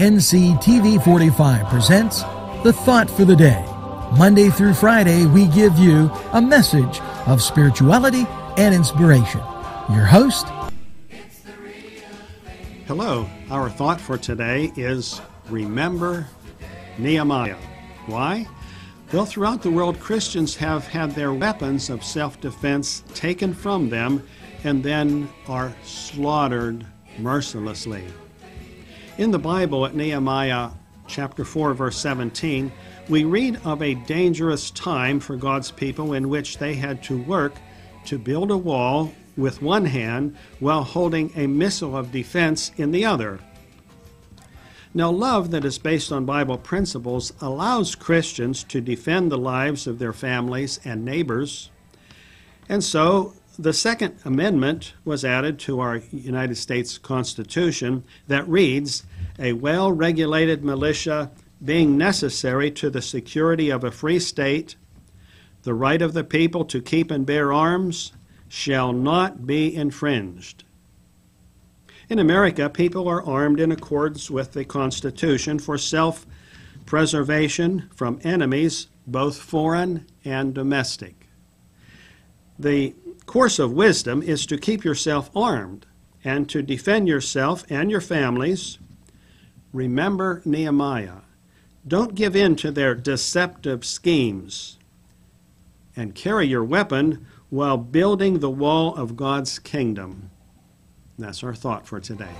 NCTV 45 presents The Thought for the Day. Monday through Friday, we give you a message of spirituality and inspiration. Your host, Hello, our thought for today is Remember Nehemiah. Why? Well, throughout the world, Christians have had their weapons of self defense taken from them and then are slaughtered mercilessly. In the Bible, at Nehemiah chapter 4, verse 17, we read of a dangerous time for God's people in which they had to work to build a wall with one hand while holding a missile of defense in the other. Now, love that is based on Bible principles allows Christians to defend the lives of their families and neighbors. And so, the Second Amendment was added to our United States Constitution that reads A well regulated militia being necessary to the security of a free state, the right of the people to keep and bear arms shall not be infringed. In America, people are armed in accordance with the Constitution for self preservation from enemies, both foreign and domestic. The course of wisdom is to keep yourself armed and to defend yourself and your families. Remember Nehemiah. Don't give in to their deceptive schemes and carry your weapon while building the wall of God's kingdom. That's our thought for today.